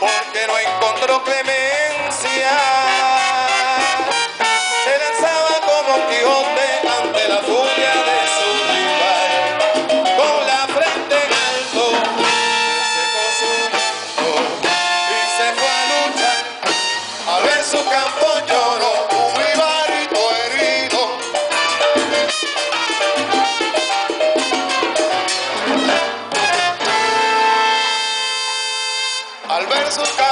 porque no encontró clemencia. That's what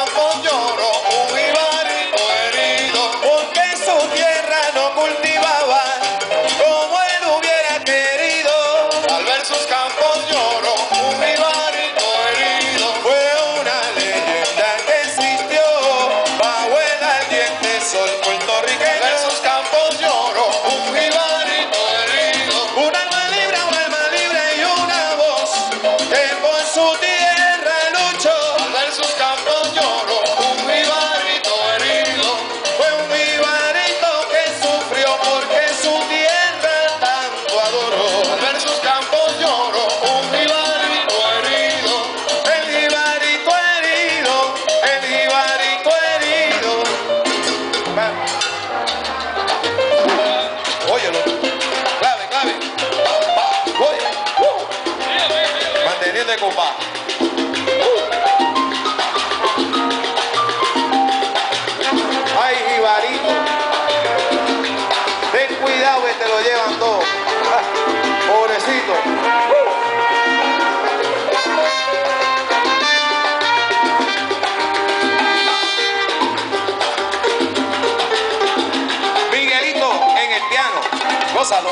Uh. Ay, Ibarito. Ten cuidado que te lo llevan todo. Ah, pobrecito. Uh. Miguelito en el piano. Gózalo.